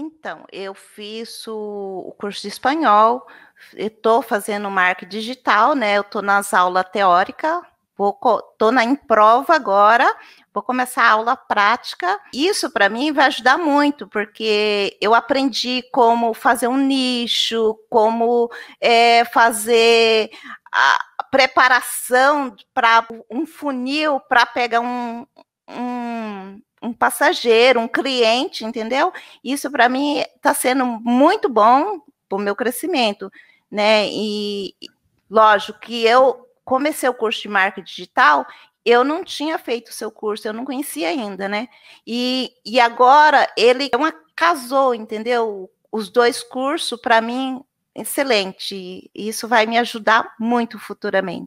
Então, eu fiz o, curso de espanhol, estou fazendo marketing digital, né? Eu estou nas aulas teóricas, estou na em prova agora, vou começar a aula prática. Isso para mim vai ajudar muito, porque eu aprendi como fazer um nicho, como é, fazer a preparação para um funil para pegar um passageiro, um cliente, entendeu? Isso para mim está sendo muito bom para o meu crescimento, né? E lógico que eu comecei o curso de marketing digital, eu não tinha feito o seu curso, eu não conhecia ainda, né? E, e agora ele é uma casou, entendeu? Os dois cursos, para mim, excelente. Isso vai me ajudar muito futuramente.